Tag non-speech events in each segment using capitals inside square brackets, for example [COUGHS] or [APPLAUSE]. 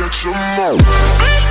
catch 'em all.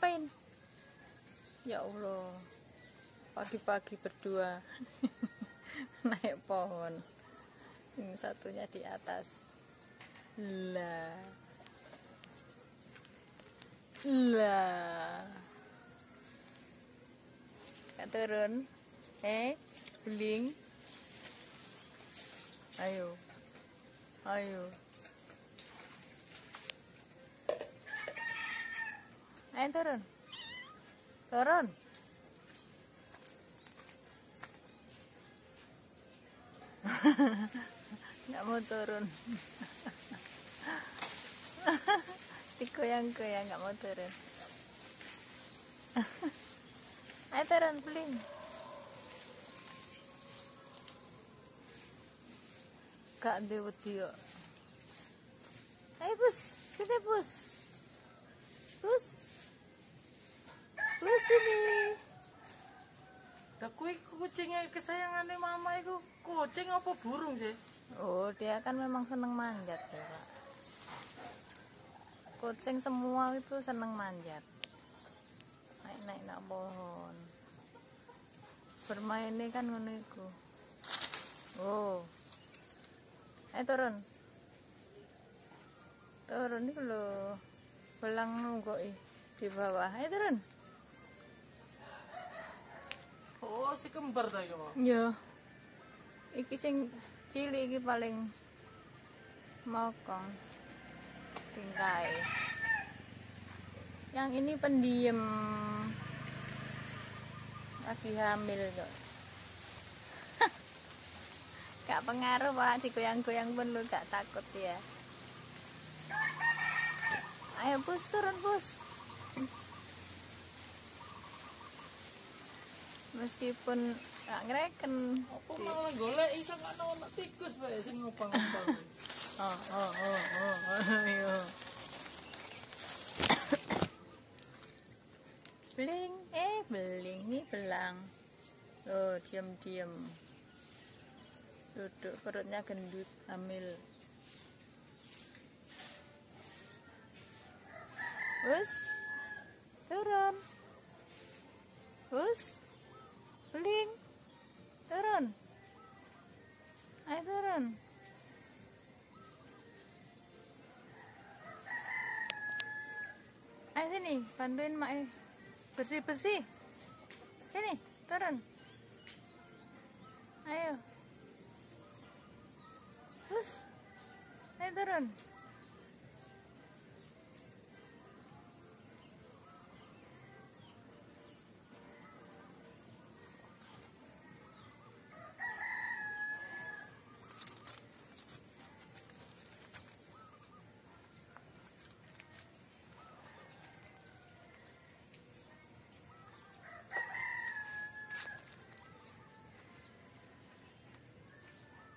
Ngapain? Ya Allah. Pagi-pagi berdua [LAUGHS] naik pohon. Ini satunya di atas. Lah. Lah. Gak turun. Eh, beling. Ayo. Ayo. Ayo turun. Turun. [LAUGHS] Nggak mau turun. [LAUGHS] Dikoyang-koyang nggak mau turun. [LAUGHS] Ayo turun, beling. Gak dewet dia. Ayo bus, sini bus. Bus. Bus sini. Lah kuwi kucingnya kesayangane mama iku kucing apa burung sih? Oh, dia kan memang seneng manjat ya, Pak. Kucing semua itu seneng manjat. Naik-naik nak pohon. Bermain kan ngono iku. Oh. Ayo turun. Turun itu loh. Belang nunggu di bawah. Ayo turun. Oh, si kembar ta iku. Mak? Ya. Iki sing cilik iki paling mokong tingkai. Yang ini pendiam. Lagi hamil kok. [LAUGHS] gak pengaruh pak digoyang-goyang pun lu gak takut ya ayo bus turun bus meskipun gak ngereken. Apa malah golek iso kan ono tikus bae sing ngopang-ngopang. [LAUGHS] oh oh oh oh [COUGHS] ayo beling eh beling nih belang. Oh diam diam duduk perutnya gendut hamil. Bus turun. Bus beling turun. Ayo turun. Ayo sini bantuin mak eh. bersih bersih sini turun. Ayo. Terus, ayo turun.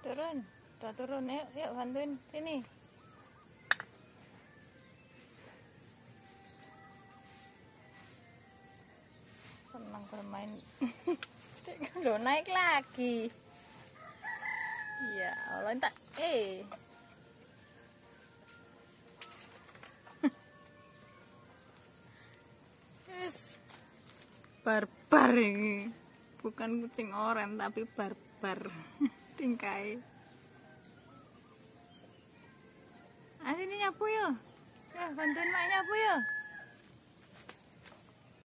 Turun, udah turun, yuk, yuk bantuin sini. Senang bermain. [LAUGHS] Cek, Udah naik lagi. Ya Allah, tak eh. [LAUGHS] Yes. Barbar ini. Bukan kucing oren tapi barbar. [LAUGHS] Tingkai. Ah sini nyapu yuk. Ya, bantuin mak nyapu yuk.